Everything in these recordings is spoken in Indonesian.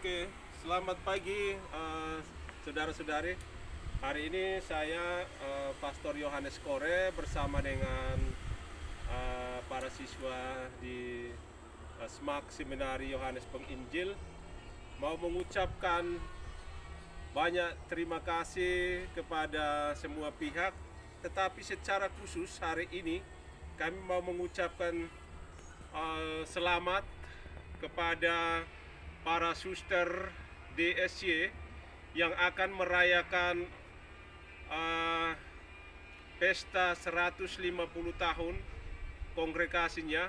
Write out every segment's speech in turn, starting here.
Oke, selamat pagi eh, saudara-saudari. Hari ini saya eh, Pastor Yohanes Kore bersama dengan eh, para siswa di eh, SMAK Seminari Yohanes Penginjil mau mengucapkan banyak terima kasih kepada semua pihak, tetapi secara khusus hari ini kami mau mengucapkan eh, selamat kepada para suster DSY yang akan merayakan uh, pesta 150 tahun kongregasinya.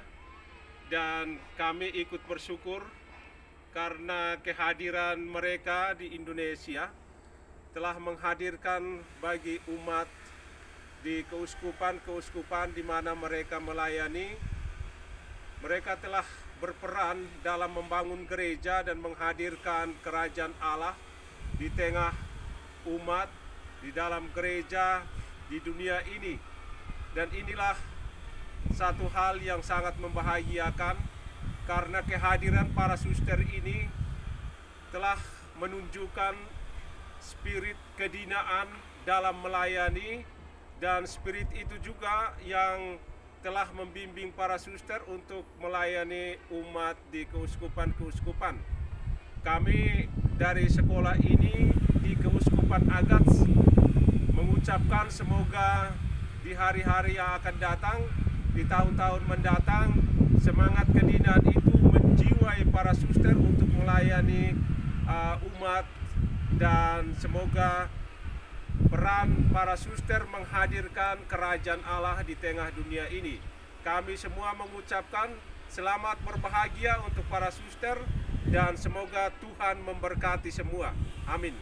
Dan kami ikut bersyukur karena kehadiran mereka di Indonesia telah menghadirkan bagi umat di keuskupan-keuskupan di mana mereka melayani mereka telah berperan dalam membangun gereja dan menghadirkan kerajaan Allah di tengah umat di dalam gereja di dunia ini. Dan inilah satu hal yang sangat membahagiakan karena kehadiran para suster ini telah menunjukkan spirit kedinaan dalam melayani dan spirit itu juga yang telah membimbing para suster untuk melayani umat di keuskupan-keuskupan. Kami dari sekolah ini di Keuskupan Agats mengucapkan semoga di hari-hari yang akan datang, di tahun-tahun mendatang, semangat kedinaan itu menjiwai para suster untuk melayani uh, umat dan semoga peran para suster menghadirkan kerajaan Allah di tengah dunia ini. Kami semua mengucapkan selamat berbahagia untuk para suster dan semoga Tuhan memberkati semua. Amin.